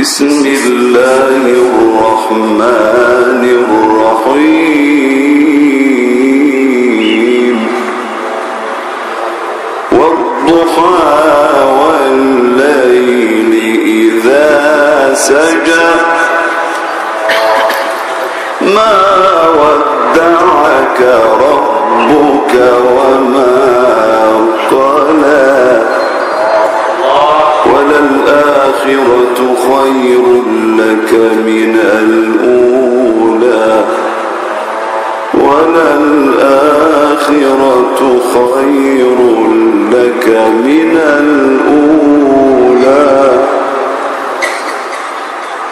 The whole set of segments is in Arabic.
بسم الله الرحمن الرحيم. والضحى والليل إذا سجى. ما ودعك ربك وما وللآخرة خير لك من الأولى وللآخرة خير لك من الأولى.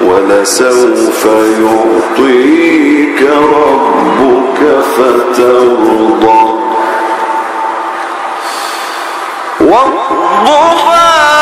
ولسوف يعطيك ربك فترضى. والضحى